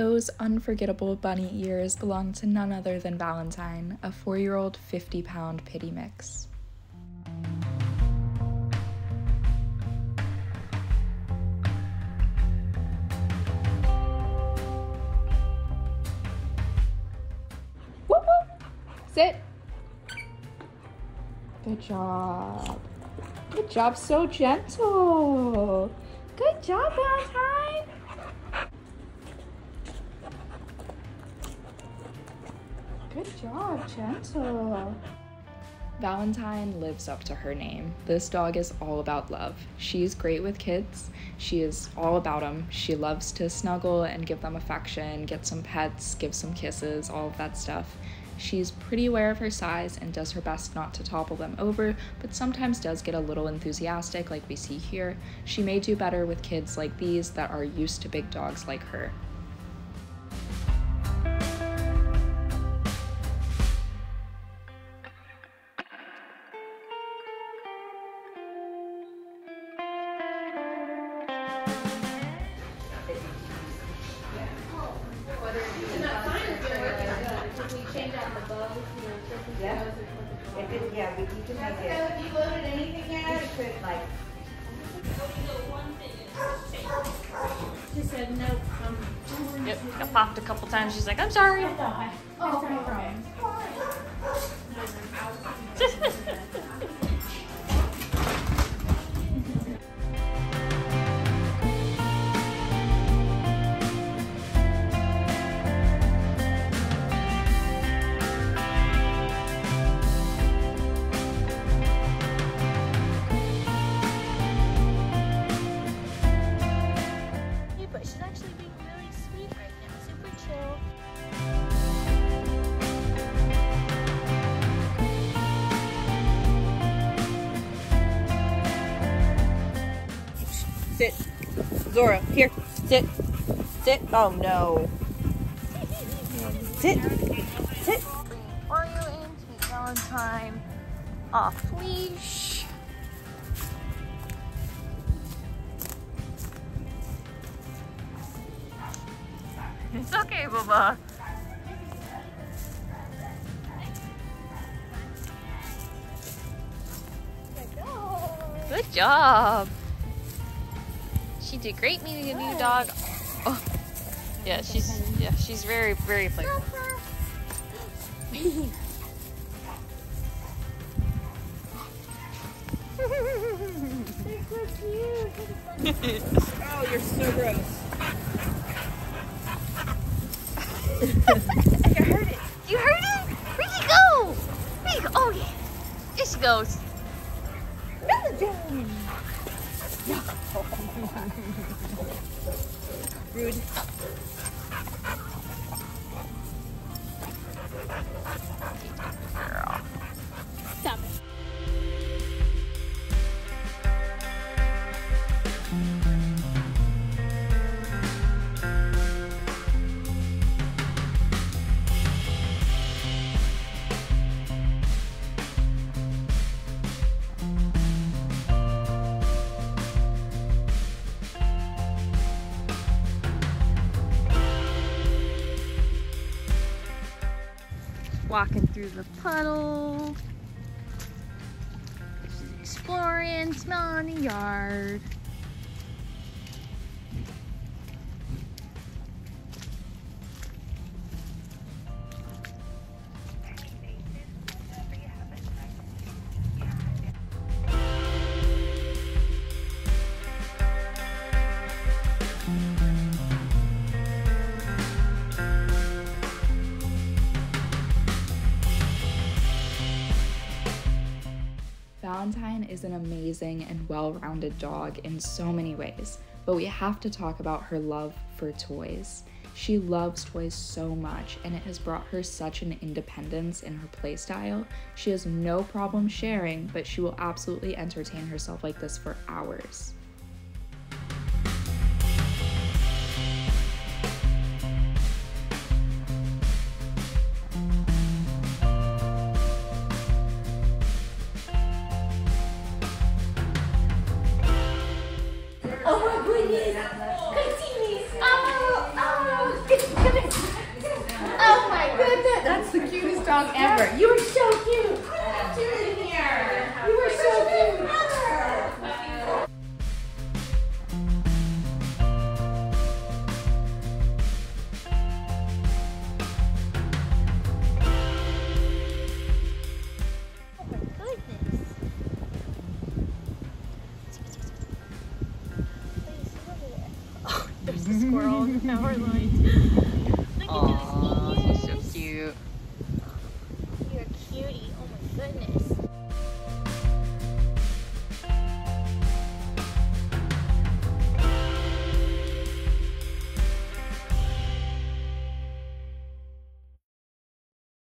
Those unforgettable bunny ears belong to none other than Valentine, a four year old 50 pound pitty mix. Sit. Good job. Good job, so gentle. Good job, Valentine. Good job, gentle. Valentine lives up to her name. This dog is all about love. She's great with kids. She is all about them. She loves to snuggle and give them affection, get some pets, give some kisses, all of that stuff. She's pretty aware of her size and does her best not to topple them over, but sometimes does get a little enthusiastic, like we see here. She may do better with kids like these that are used to big dogs like her. Yeah. If it, yeah, but you can make it. Have you loaded anything yet? You could like, She said no. Um, Yep, got popped a couple times. She's like, I'm sorry. oh, no sit. Zora, here, sit. Sit. Oh no. Sit. Sit. Oreo in to meet Valentine off leash. It's okay, Bubba. Good job. She did great meeting a new dog. Oh, yeah, she's yeah, she's very very playful. Oh, you're so gross. You heard it? Where'd he go? Where'd he go? Oh yeah, there she goes. Rude. Walking through the puddle. She's exploring, smelling the yard. Valentine is an amazing and well rounded dog in so many ways, but we have to talk about her love for toys. She loves toys so much, and it has brought her such an independence in her playstyle. She has no problem sharing, but she will absolutely entertain herself like this for hours. Dog ever. You are so cute. What are you doing here? You were so cute. Oh my goodness. Please, look at it. Oh, there's a squirrel in the power lines. cute.